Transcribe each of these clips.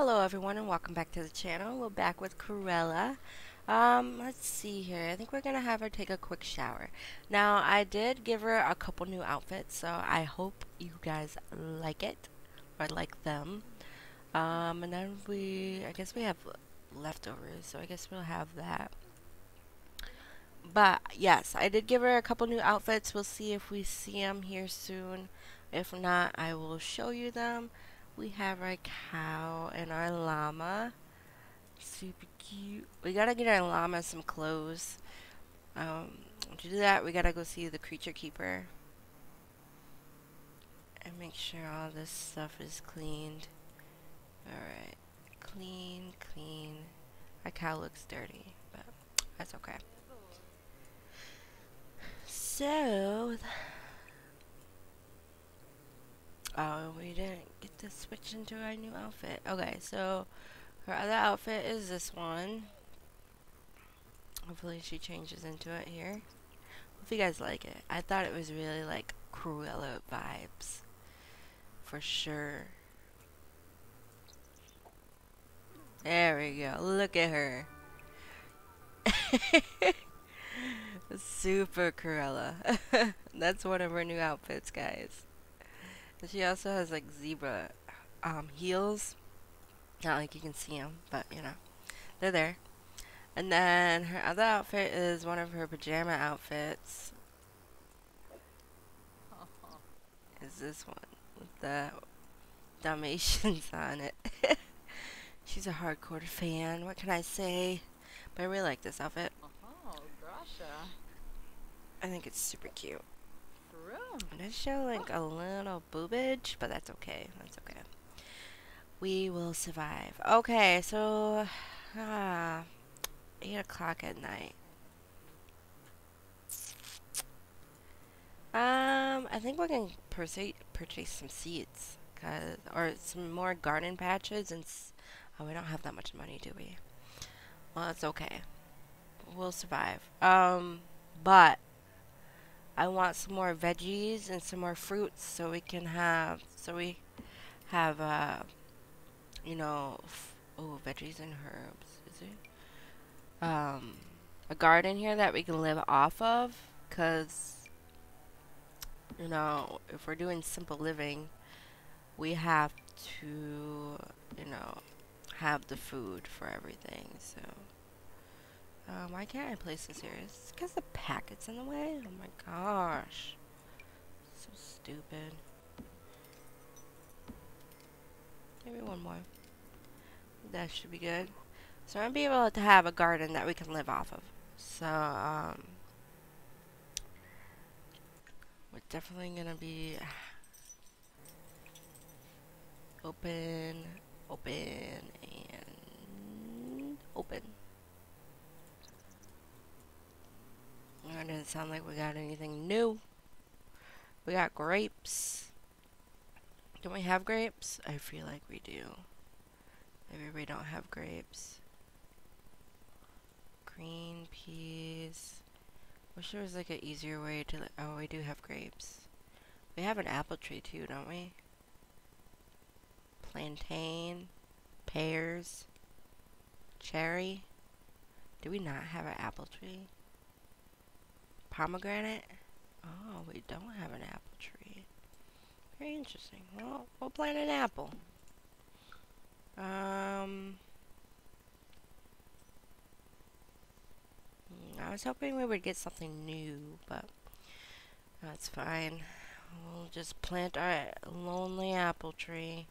Hello everyone and welcome back to the channel. We're back with Corella. Um, let's see here. I think we're gonna have her take a quick shower. Now, I did give her a couple new outfits, so I hope you guys like it or like them. Um, and then we, I guess we have leftovers, so I guess we'll have that. But yes, I did give her a couple new outfits. We'll see if we see them here soon. If not, I will show you them. We have our cow and our llama. Super cute. We gotta get our llama some clothes. Um, to do that, we gotta go see the creature keeper. And make sure all this stuff is cleaned. Alright. Clean, clean. Our cow looks dirty, but that's okay. So, Oh, we didn't get to switch into our new outfit. Okay, so her other outfit is this one. Hopefully she changes into it here. Hope you guys like it. I thought it was really like Cruella vibes. For sure. There we go. Look at her. Super Cruella. That's one of her new outfits, guys. She also has like zebra um, heels. Not like you can see them, but you know, they're there. And then her other outfit is one of her pajama outfits. Is this one with the Dalmatians on it. She's a hardcore fan. What can I say? But I really like this outfit. Oh, Grasha. I think it's super cute. Does show like a little boobage, but that's okay. That's okay. We will survive. Okay, so ah, eight o'clock at night. Um, I think we can purchase purchase some seeds, cause or some more garden patches, and oh, we don't have that much money, do we? Well, it's okay. We'll survive. Um, but I want some more veggies and some more fruits so we can have, so we have, uh, you know, oh, veggies and herbs, is it? Um, a garden here that we can live off of, because, you know, if we're doing simple living, we have to, you know, have the food for everything, so. Um, why can't I place this here? Is because the packet's in the way? Oh my gosh. So stupid. Maybe one more. That should be good. So I'm to be able to have a garden that we can live off of. So, um... We're definitely going to be... Open, open, and open. That doesn't sound like we got anything new. We got grapes. Don't we have grapes? I feel like we do. Maybe we don't have grapes. Green peas. Wish there was like an easier way to. Oh, we do have grapes. We have an apple tree too, don't we? Plantain, pears, cherry. Do we not have an apple tree? Pomegranate? Oh, we don't have an apple tree. Very interesting. Well, we'll plant an apple. Um, I was hoping we would get something new, but that's fine. We'll just plant our lonely apple tree.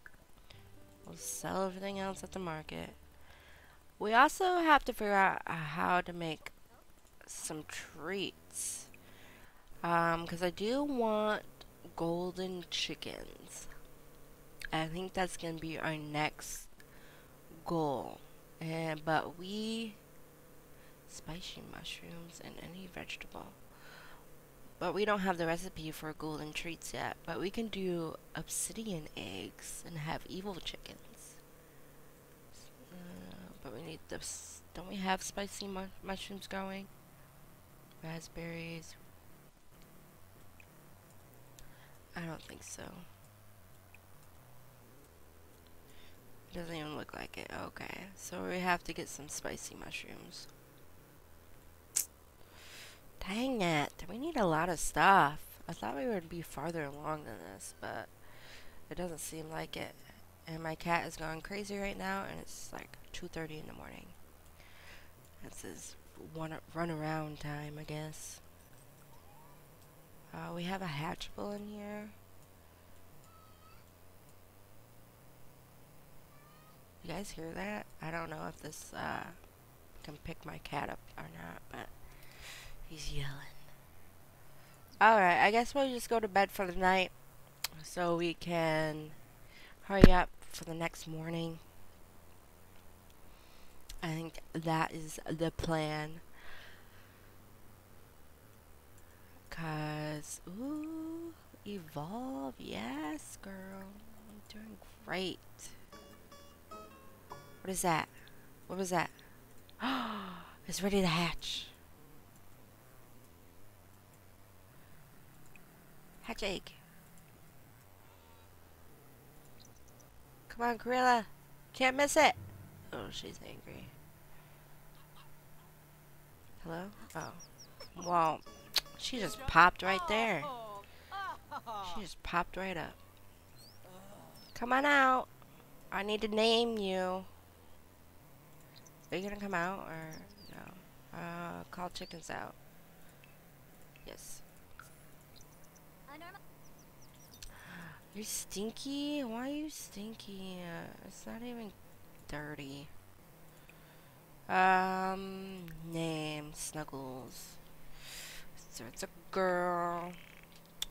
We'll sell everything else at the market. We also have to figure out how to make some treats. Um, because I do want golden chickens. I think that's going to be our next goal. And but we spicy mushrooms and any vegetable. But we don't have the recipe for golden treats yet. But we can do obsidian eggs and have evil chickens. Uh, but we need this. Don't we have spicy mu mushrooms growing? Raspberries. I don't think so. It doesn't even look like it. Okay, so we have to get some spicy mushrooms. Dang it, we need a lot of stuff. I thought we would be farther along than this, but it doesn't seem like it. And my cat is going crazy right now, and it's like 2.30 in the morning. This is run around time, I guess. Uh, we have a hatchable in here. You guys hear that? I don't know if this uh, can pick my cat up or not, but he's yelling. Alright, I guess we'll just go to bed for the night so we can hurry up for the next morning. I think that is the plan. Cause, ooh, evolve, yes, girl. You're doing great. What is that? What was that? it's ready to hatch. Hatch egg. Come on, Gorilla. Can't miss it. Oh, she's angry. Hello? Oh. Well, she just popped right there. She just popped right up. Come on out. I need to name you. Are you gonna come out or no? Uh, call chickens out. Yes. You're stinky? Why are you stinky? Uh, it's not even dirty. Um, name, Snuggles. So it's a girl.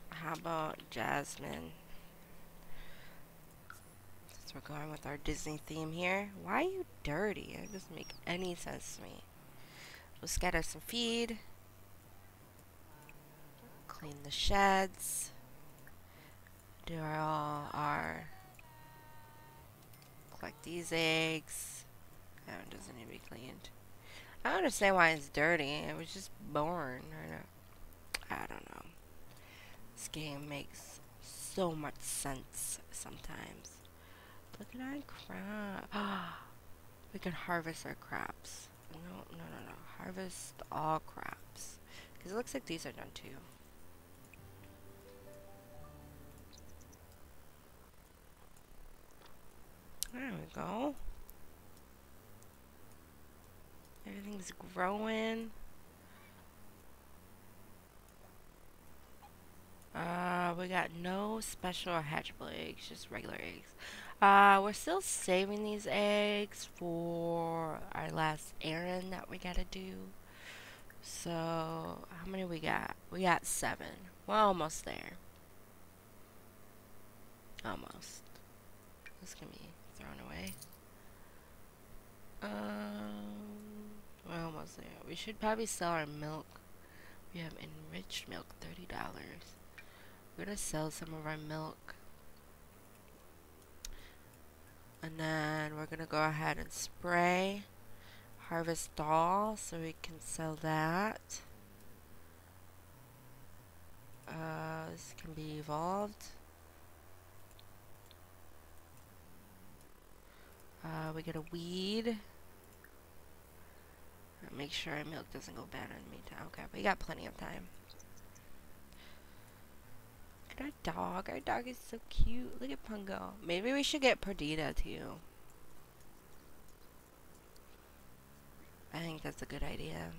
How about Jasmine? Since we're going with our Disney theme here. Why are you dirty? It doesn't make any sense to me. We'll scatter some feed. Clean the sheds. Do all our collect these eggs. That one doesn't need to be cleaned. I don't understand why it's dirty. It was just born. I don't know. This game makes so much sense sometimes. Look at our crop. we can harvest our crops. No, no, no, no. Harvest all crops. Because it looks like these are done too. There we go. Everything's growing. Uh, we got no special hatchable eggs, just regular eggs. Uh, we're still saving these eggs for our last errand that we gotta do. So, how many we got? We got seven. We're almost there. Almost. This can be thrown away. Um, we're almost there. We should probably sell our milk. We have enriched milk, $30. We're gonna sell some of our milk. And then we're gonna go ahead and spray harvest doll so we can sell that. Uh, this can be evolved. Uh, we get a weed. Make sure our milk doesn't go bad in the meantime. Okay, we got plenty of time. Our dog. Our dog is so cute. Look at Pongo. Maybe we should get Perdita too. I think that's a good idea.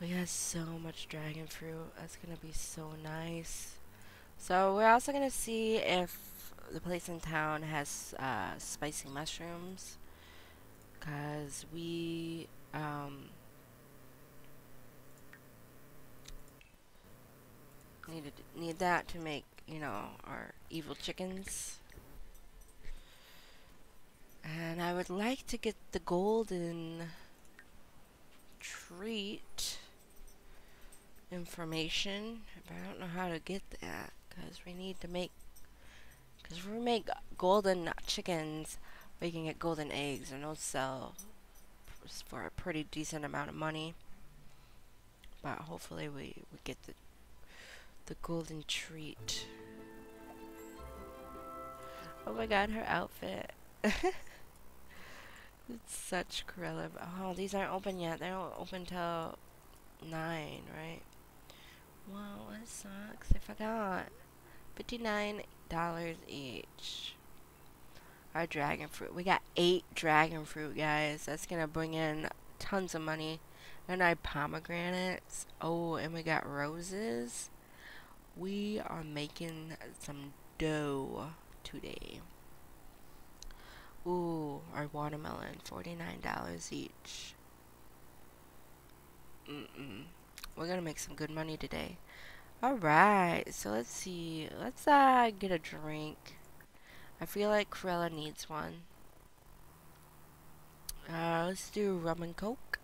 We got so much dragon fruit. That's gonna be so nice. So we're also gonna see if the place in town has uh, spicy mushrooms because we um, needed need that to make you know our evil chickens. And I would like to get the golden treat information but I don't know how to get that because we need to make because we make golden chickens, we can get golden eggs, and those sell for a pretty decent amount of money. But hopefully we, we get the the golden treat. Oh my god, her outfit. it's such Corella. Oh, these aren't open yet. They don't open till 9, right? Wow, that sucks. I forgot. $59 each. Our dragon fruit. We got eight dragon fruit, guys. That's to bring in tons of money. And our pomegranates. Oh, and we got roses. We are making some dough today. Ooh, our watermelon. $49 each. Mm-mm. We're to make some good money today. Alright, so let's see. Let's uh, get a drink. I feel like Corella needs one. Uh, let's do rum and coke.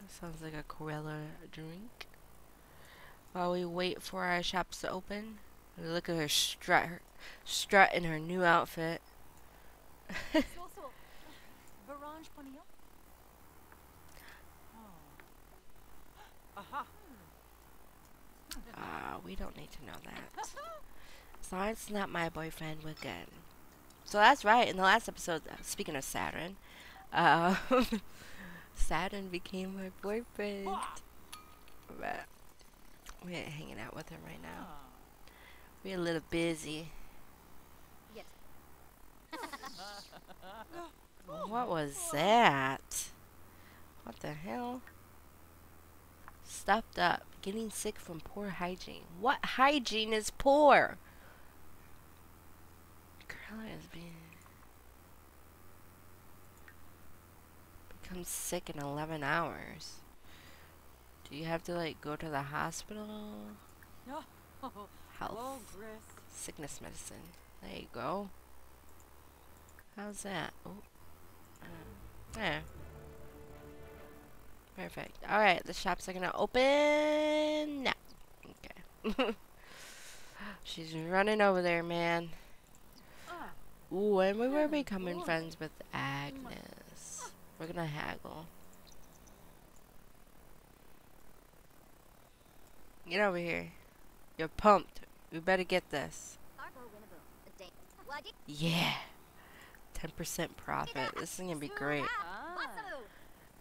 That sounds like a Corella drink. While we wait for our shops to open. Look at her strut, her strut in her new outfit. Aha. Ah, we don't need to know that. As long as it's not my boyfriend, we're good. So that's right. In the last episode, uh, speaking of Saturn, uh, Saturn became my boyfriend. But we ain't hanging out with him right now. We're a little busy. What was that? What the hell? Stuffed up. Getting sick from poor hygiene. What hygiene is poor? Carla is being... Becomes sick in 11 hours. Do you have to, like, go to the hospital? No. Health. Hello, Sickness medicine. There you go. How's that? Oh. Uh, there. Perfect. Alright, the shops are gonna open now. Okay. She's running over there, man. Ah, Ooh, and we were becoming friends with Agnes. We're gonna haggle. Get over here. You're pumped. We better get this. Yeah. 10% profit. This is gonna be great.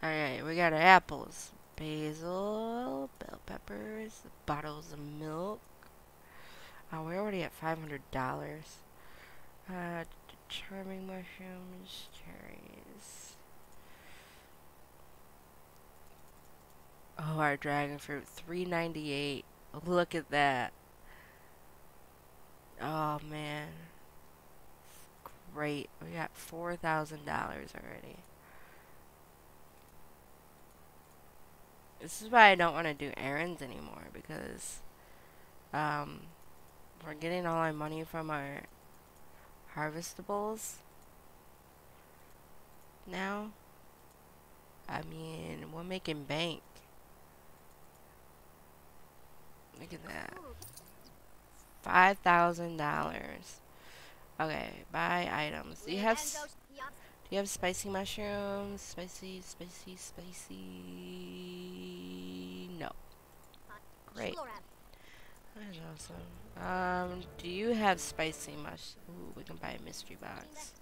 Alright, we got apples, basil, bell peppers, bottles of milk. Oh, we're already at $500. Uh, charming mushrooms, cherries. Oh, our dragon fruit, 398. Look at that. Oh, man. Great. We got $4,000 already. This is why I don't want to do errands anymore because um, we're getting all our money from our harvestables now. I mean, we're making bank. Look at that. Five thousand dollars. Okay, buy items. Do you have you have spicy mushrooms? Spicy, spicy, spicy. No. Great. That's awesome. Um, do you have spicy mush? Ooh, we can buy a mystery box.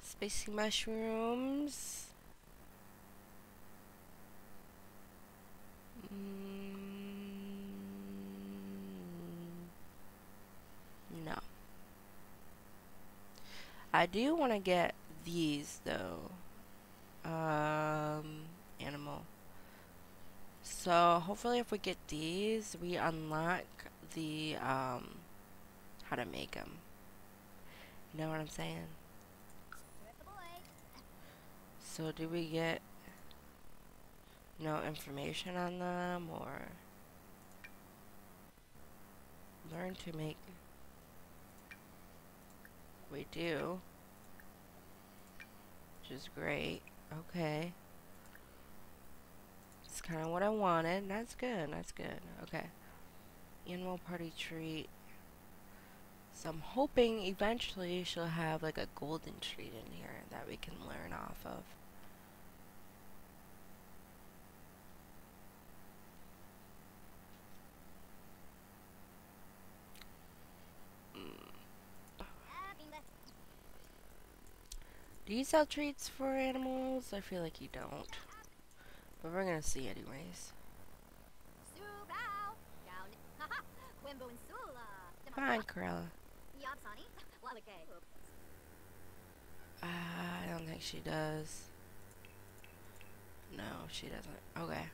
Spicy mushrooms. Mm, no. I do want to get these though. Um, animal. So hopefully, if we get these, we unlock the um, how to make them. You know what I'm saying? So do we get no information on them or learn to make? We do, which is great. Okay. It's kind of what I wanted. That's good. That's good. Okay. Animal party treat. So I'm hoping eventually she'll have like a golden treat in here that we can learn off of. Do you sell treats for animals? I feel like you don't. But we're gonna see anyways. Come on, Corella. Uh, I don't think she does. No, she doesn't. Okay.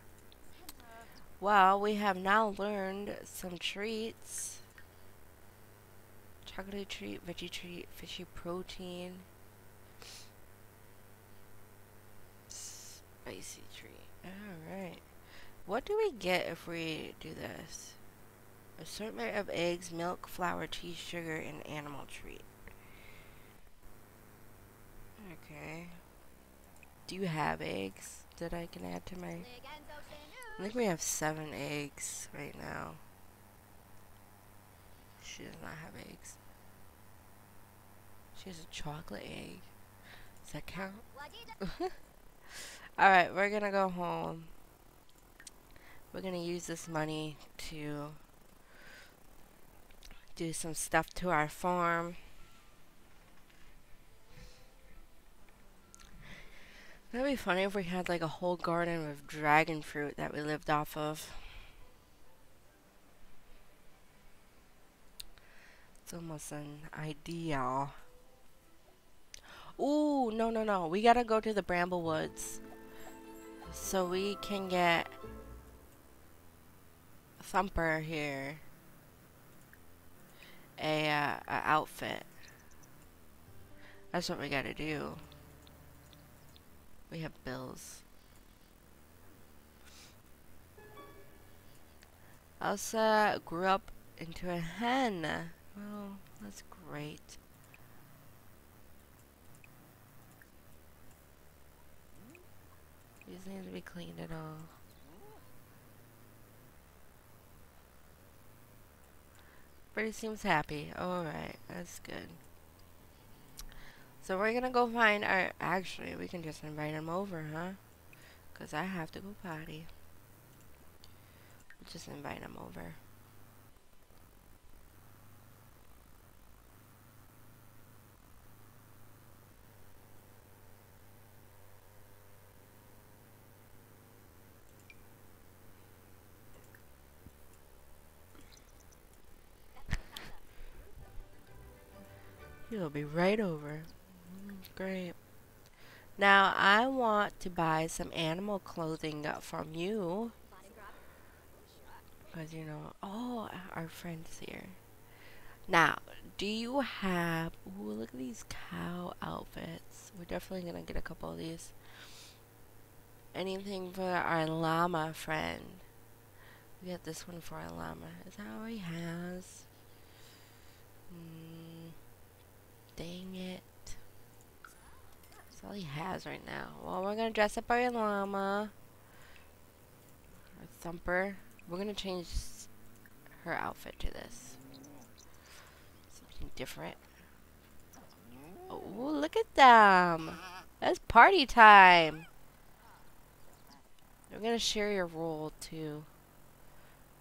Well, we have now learned some treats. Chocolate treat, veggie treat, fishy protein. Spicy treat. Alright. What do we get if we do this? Assortment of eggs, milk, flour, cheese, sugar, and animal treat. Okay. Do you have eggs that I can add to my... I think we have seven eggs right now. She does not have eggs. She has a chocolate egg. Does that count? Alright, we're gonna go home. We're gonna use this money to do some stuff to our farm. That'd be funny if we had like a whole garden of dragon fruit that we lived off of. It's almost an ideal. Ooh, no, no, no. We gotta go to the Bramble Woods. So we can get Thumper here a, uh, a outfit. That's what we gotta do. We have bills. Elsa grew up into a hen. Well, that's great. These need to be cleaned at all. But he seems happy. Alright, that's good. So we're gonna go find our... Actually, we can just invite him over, huh? Because I have to go potty. Just invite him over. He'll be right over. Great. Now, I want to buy some animal clothing from you. Because, you know, oh, our friend's here. Now, do you have, ooh, look at these cow outfits. We're definitely going to get a couple of these. Anything for our llama friend. We got this one for our llama. Is that all he has? Mm, dang it. That's all he has right now. Well, we're going to dress up our llama. Our thumper. We're going to change her outfit to this. Something different. Oh, look at them. That's party time. We're going to share your roll too.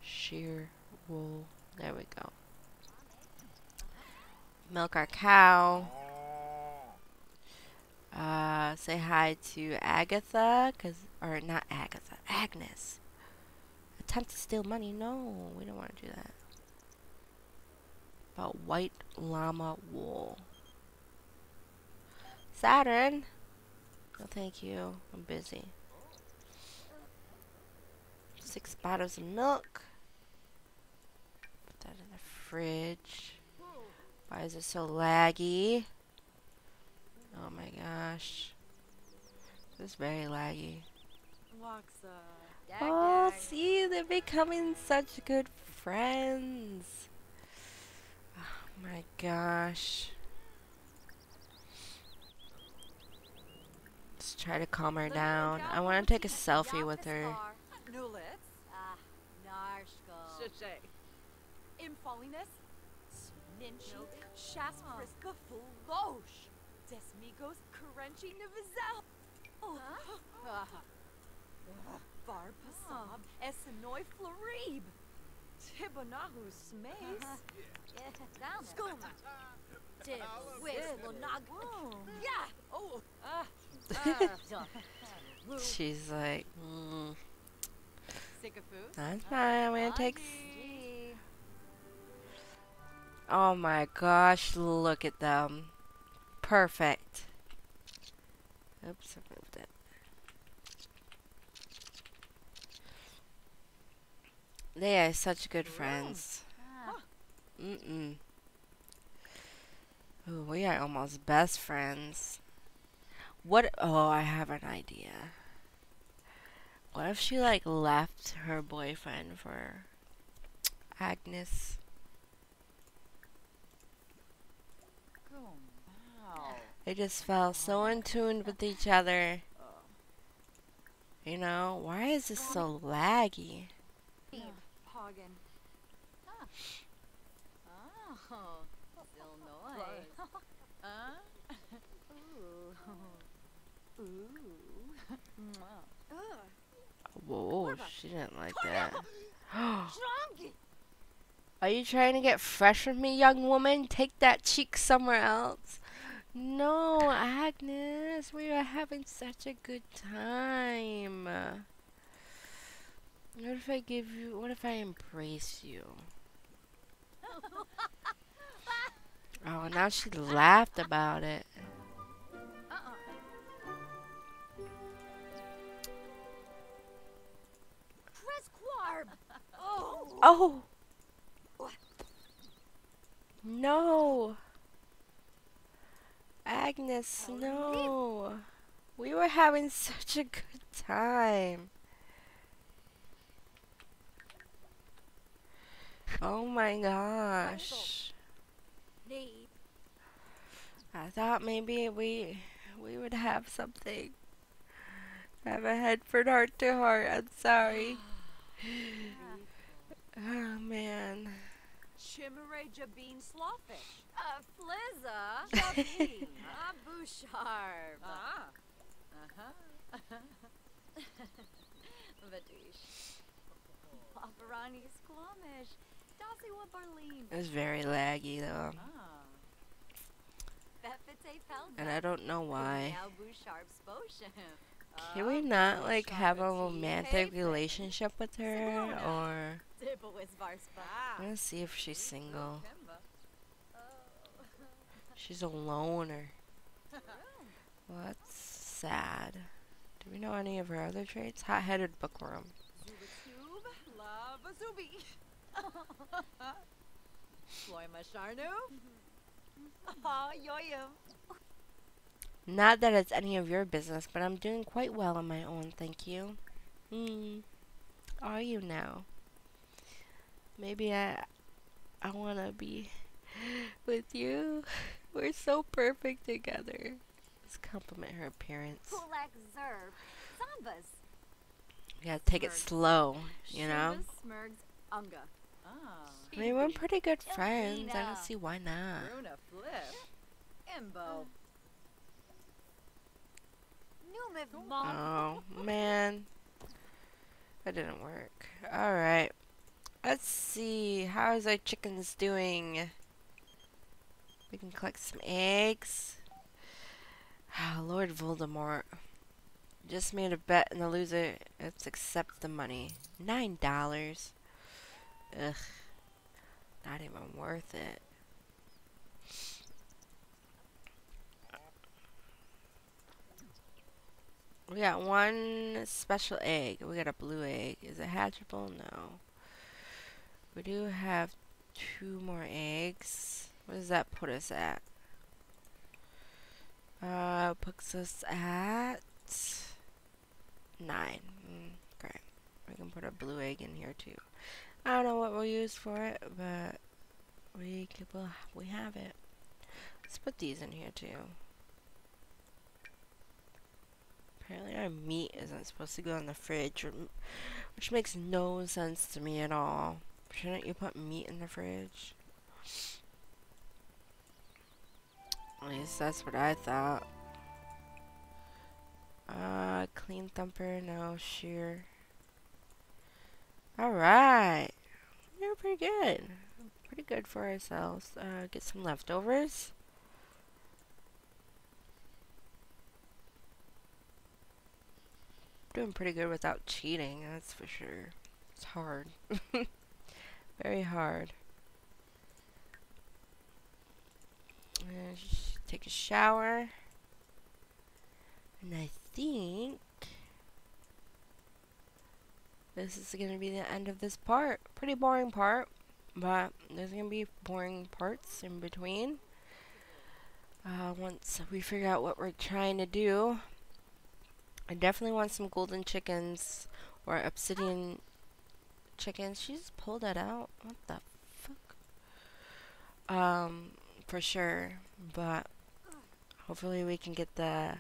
Share roll. There we go. Milk our cow. Uh, say hi to Agatha, cause or not Agatha, Agnes. Attempt to steal money? No, we don't want to do that. About white llama wool. Saturn. No, thank you. I'm busy. Six bottles of milk. Put that in the fridge. Why is it so laggy? Oh my gosh. This is very laggy. Oh, see, they're becoming such good friends. Oh my gosh. Let's try to calm her down. I want to take a selfie with her. Ninchi. Shasperiska Flosh. Desmigos Karenchi Nivizel. Oh. Varpasab. Essenoi Florib. Tibanahu Smace. Yeah, down there. Skuma. Yeah. Oh. Ah. She's like, mm, Sick of food? that's fine. I'm gonna take. Oh my gosh! Look at them. Perfect. Oops, I moved it. They are such good friends. Mm-mm. Ooh, we are almost best friends. What? Oh, I have an idea. What if she like left her boyfriend for Agnes? They just felt so in tune with each other. You know, why is this so laggy? Whoa, she didn't like that. Are you trying to get fresh with me, young woman? Take that cheek somewhere else. No, Agnes, we are having such a good time. What if I give you, what if I embrace you? Oh, now she laughed about it. Uh-uh. Oh. Oh! No! Agnes, no! We were having such a good time. Oh my gosh. I thought maybe we we would have something. Have a head for heart to heart. I'm sorry. Oh man. Chimere Jabin Slawfish. Uh, Flizza. Jabin. Ah, Bouchard. ah. Uh-huh. Vadish. Paparani Squamish. Dasiwa Barleen. It was very laggy though. Ah. And I don't know why. Can we not like have a romantic relationship with her or gonna see if she's single. She's a loner. Well, that's sad. Do we know any of her other traits? Hot-headed bookworm. Not that it's any of your business, but I'm doing quite well on my own, thank you. Hmm. Are you now? Maybe I I want to be with you. We're so perfect together. Let's compliment her appearance. Kulak Zerb. Zambas. You gotta take it slow, you know? Smurgs Unga. Ah. I mean, we're pretty good friends. I don't see why not. Oh, man. That didn't work. Alright. Let's see. How's our chickens doing? We can collect some eggs. Ah, Lord Voldemort. Just made a bet and the loser let's accept the money. Nine dollars. Ugh. Not even worth it. We got one special egg. We got a blue egg. Is it hatchable? No. We do have two more eggs. What does that put us at? Uh, puts us at nine. Mm, great. We can put a blue egg in here too. I don't know what we'll use for it, but we could, we have it. Let's put these in here too. Apparently our meat isn't supposed to go in the fridge, which makes no sense to me at all. Shouldn't you put meat in the fridge? At least that's what I thought. Uh, clean thumper, no, shear. Alright. We're pretty good. Pretty good for ourselves. Uh, get some leftovers. Doing pretty good without cheating, that's for sure. It's hard. Very hard. Take a shower. And I think this is going to be the end of this part. Pretty boring part, but there's going to be boring parts in between. Uh, once we figure out what we're trying to do. I definitely want some golden chickens or obsidian chickens. She just pulled that out. What the fuck? Um, for sure. But hopefully we can get the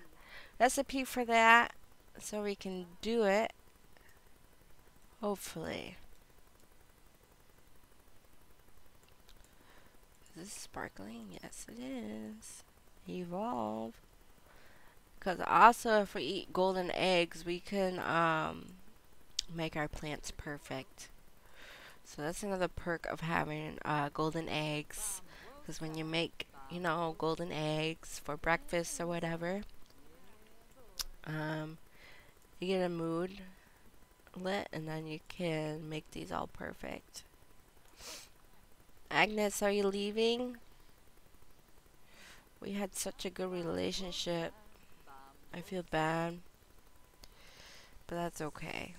recipe for that so we can do it. Hopefully. Is this sparkling? Yes, it is. Evolve. Because also, if we eat golden eggs, we can um, make our plants perfect. So that's another perk of having uh, golden eggs. Because when you make, you know, golden eggs for breakfast or whatever, um, you get a mood lit and then you can make these all perfect. Agnes, are you leaving? We had such a good relationship. I feel bad. But that's okay.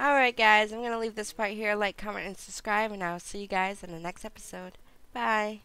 Alright guys, I'm going to leave this part here. Like, comment, and subscribe. And I'll see you guys in the next episode. Bye.